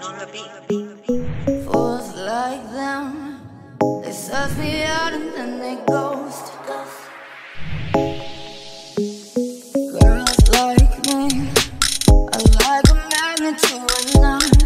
on the beat. Fools like them, they suss me out and then they ghost. Girls like me, I like a magnet to a knife.